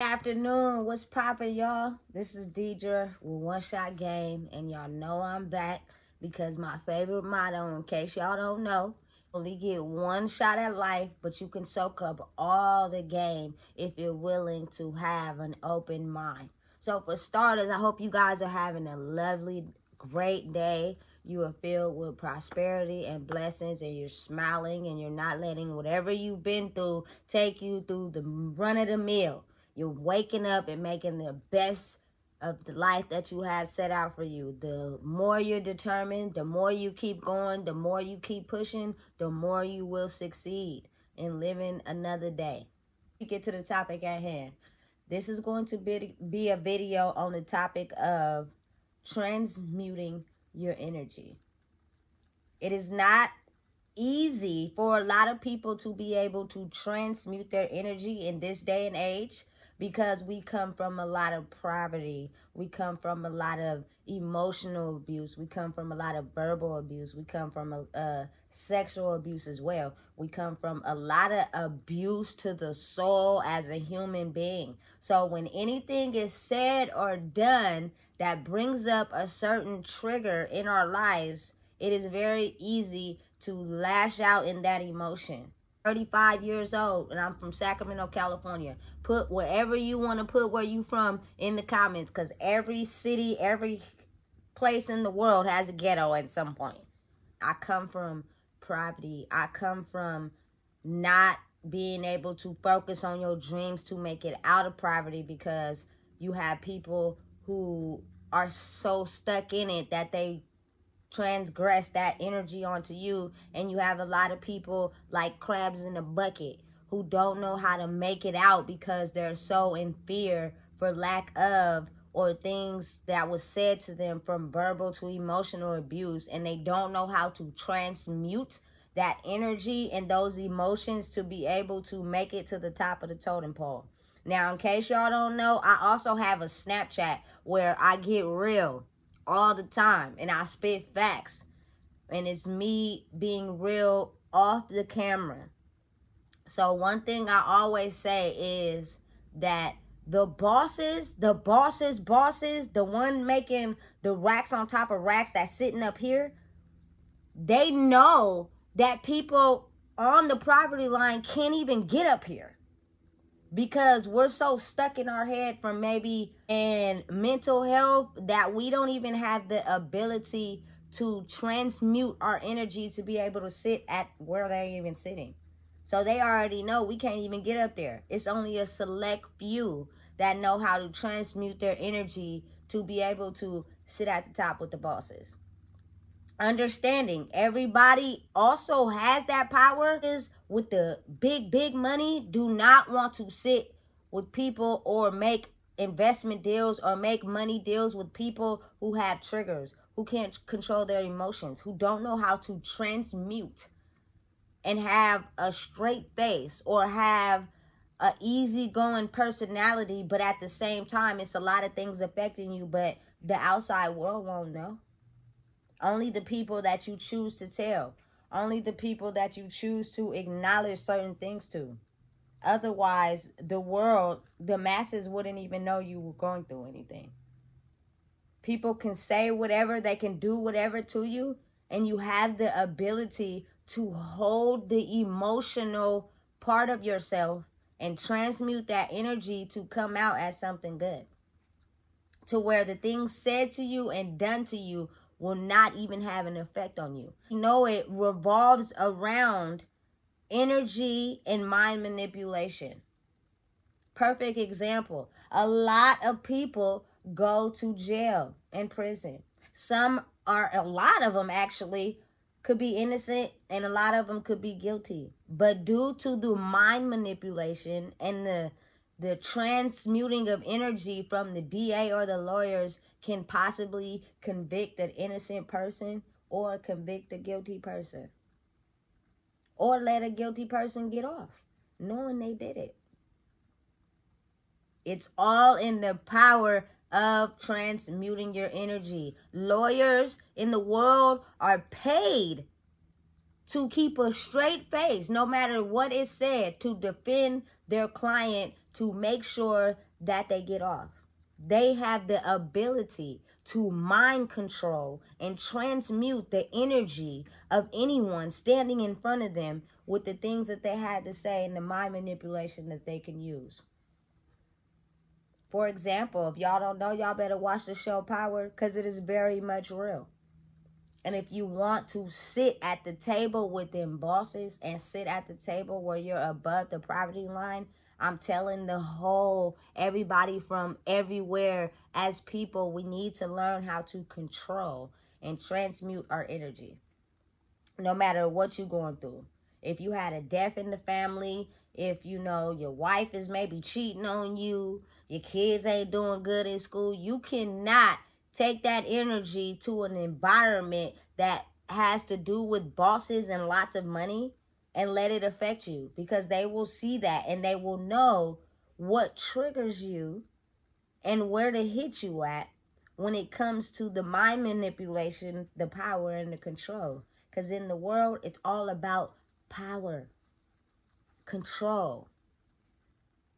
afternoon. What's poppin y'all? This is deidre with one shot game and y'all know i'm back because my favorite motto in case y'all don't know only get one shot at life but you can soak up all the game if you're willing to have an open mind. So for starters i hope you guys are having a lovely great day. You are filled with prosperity and blessings and you're smiling and you're not letting whatever you've been through take you through the run of the mill you're waking up and making the best of the life that you have set out for you. The more you're determined, the more you keep going, the more you keep pushing, the more you will succeed in living another day. We get to the topic at hand. This is going to be, be a video on the topic of transmuting your energy. It is not easy for a lot of people to be able to transmute their energy in this day and age because we come from a lot of poverty. We come from a lot of emotional abuse. We come from a lot of verbal abuse. We come from a, a sexual abuse as well. We come from a lot of abuse to the soul as a human being. So when anything is said or done that brings up a certain trigger in our lives, it is very easy to lash out in that emotion. 35 years old and I'm from Sacramento, California. Put wherever you want to put where you from in the comments because every city, every place in the world has a ghetto at some point. I come from poverty. I come from not being able to focus on your dreams to make it out of poverty because you have people who are so stuck in it that they transgress that energy onto you and you have a lot of people like crabs in a bucket who don't know how to make it out because they're so in fear for lack of or things that was said to them from verbal to emotional abuse and they don't know how to transmute that energy and those emotions to be able to make it to the top of the totem pole. Now, in case y'all don't know, I also have a Snapchat where I get real all the time and I spit facts. And it's me being real off the camera. So one thing I always say is that the bosses, the bosses, bosses, the one making the racks on top of racks that's sitting up here, they know that people on the property line can't even get up here because we're so stuck in our head from maybe in mental health that we don't even have the ability to transmute our energy to be able to sit at where they're even sitting. So they already know we can't even get up there. It's only a select few that know how to transmute their energy to be able to sit at the top with the bosses understanding. Everybody also has that power. Is with the big big money do not want to sit with people or make investment deals or make money deals with people who have triggers who can't control their emotions who don't know how to transmute and have a straight face or have a easygoing personality but at the same time it's a lot of things affecting you but the outside world won't know only the people that you choose to tell. Only the people that you choose to acknowledge certain things to. Otherwise, the world, the masses wouldn't even know you were going through anything. People can say whatever, they can do whatever to you, and you have the ability to hold the emotional part of yourself and transmute that energy to come out as something good. To where the things said to you and done to you will not even have an effect on you. You know, it revolves around energy and mind manipulation. Perfect example. A lot of people go to jail and prison. Some are, a lot of them actually, could be innocent and a lot of them could be guilty. But due to the mind manipulation and the the transmuting of energy from the DA or the lawyers can possibly convict an innocent person or convict a guilty person. Or let a guilty person get off knowing they did it. It's all in the power of transmuting your energy. Lawyers in the world are paid to keep a straight face, no matter what is said, to defend their client, to make sure that they get off. They have the ability to mind control and transmute the energy of anyone standing in front of them with the things that they had to say and the mind manipulation that they can use. For example, if y'all don't know, y'all better watch the show Power because it is very much real. And if you want to sit at the table with them bosses and sit at the table where you're above the poverty line, I'm telling the whole, everybody from everywhere, as people, we need to learn how to control and transmute our energy. No matter what you're going through. If you had a death in the family, if you know your wife is maybe cheating on you, your kids ain't doing good in school, you cannot take that energy to an environment that has to do with bosses and lots of money and let it affect you because they will see that and they will know what triggers you and where to hit you at when it comes to the mind manipulation, the power, and the control. Because in the world, it's all about power, control.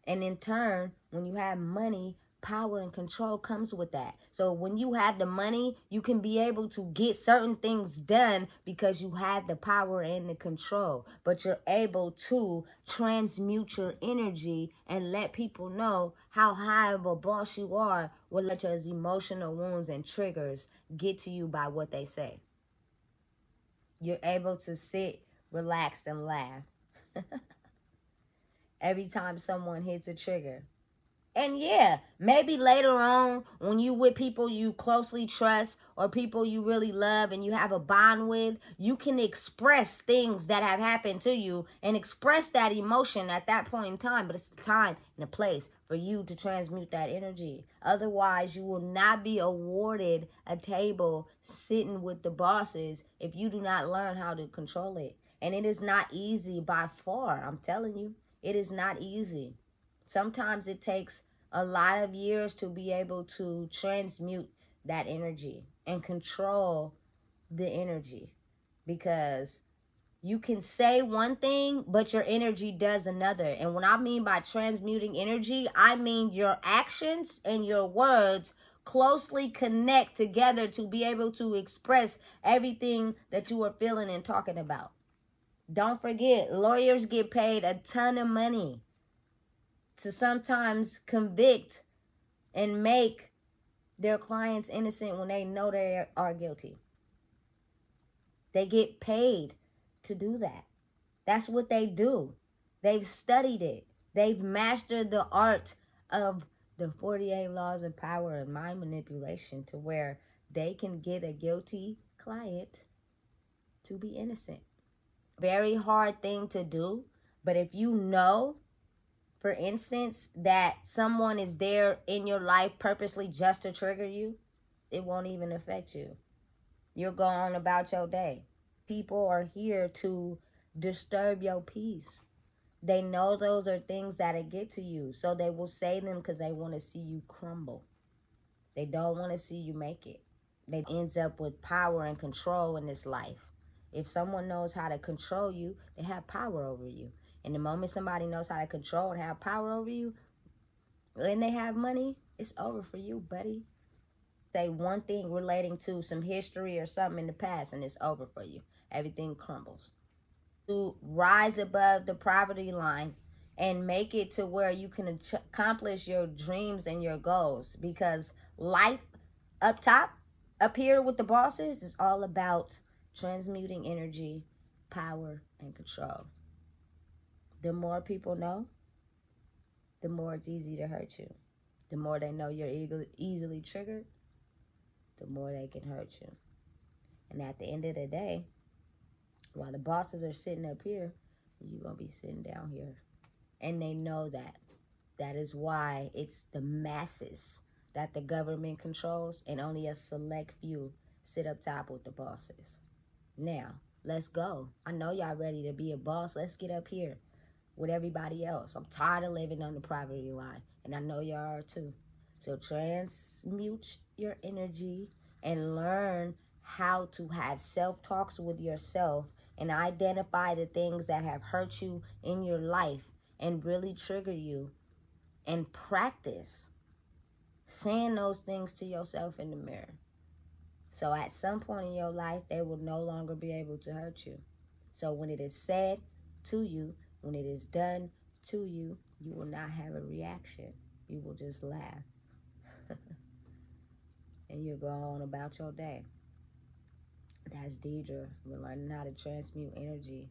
And in turn, when you have money, power and control comes with that. So when you have the money, you can be able to get certain things done because you have the power and the control. But you're able to transmute your energy and let people know how high of a boss you are will let your emotional wounds and triggers get to you by what they say. You're able to sit relaxed and laugh. Every time someone hits a trigger, and yeah, maybe later on when you with people you closely trust or people you really love and you have a bond with, you can express things that have happened to you and express that emotion at that point in time. But it's the time and the place for you to transmute that energy. Otherwise, you will not be awarded a table sitting with the bosses if you do not learn how to control it. And it is not easy by far. I'm telling you, it is not easy. Sometimes it takes a lot of years to be able to transmute that energy and control the energy because you can say one thing, but your energy does another. And what I mean by transmuting energy, I mean your actions and your words closely connect together to be able to express everything that you are feeling and talking about. Don't forget, lawyers get paid a ton of money to sometimes convict and make their clients innocent when they know they are guilty. They get paid to do that. That's what they do. They've studied it. They've mastered the art of the 48 laws of power and mind manipulation to where they can get a guilty client to be innocent. Very hard thing to do, but if you know for instance, that someone is there in your life purposely just to trigger you, it won't even affect you. You'll go on about your day. People are here to disturb your peace. They know those are things that get to you. So they will say them because they want to see you crumble. They don't want to see you make it. They ends up with power and control in this life. If someone knows how to control you, they have power over you. And the moment somebody knows how to control and have power over you, and they have money, it's over for you, buddy. Say one thing relating to some history or something in the past, and it's over for you. Everything crumbles. To rise above the poverty line and make it to where you can accomplish your dreams and your goals because life up top, up here with the bosses, is all about transmuting energy, power, and control the more people know, the more it's easy to hurt you. The more they know you're easily triggered, the more they can hurt you. And at the end of the day, while the bosses are sitting up here, you're going to be sitting down here. And they know that. That is why it's the masses that the government controls and only a select few sit up top with the bosses. Now, let's go. I know y'all ready to be a boss. Let's get up here with everybody else. I'm tired of living on the poverty line, and I know y'all are too. So transmute your energy and learn how to have self-talks with yourself and identify the things that have hurt you in your life and really trigger you and practice saying those things to yourself in the mirror. So at some point in your life, they will no longer be able to hurt you. So when it is said to you, when it is done to you, you will not have a reaction. You will just laugh. and you'll go on about your day. That's Deidre. We're learning how to transmute energy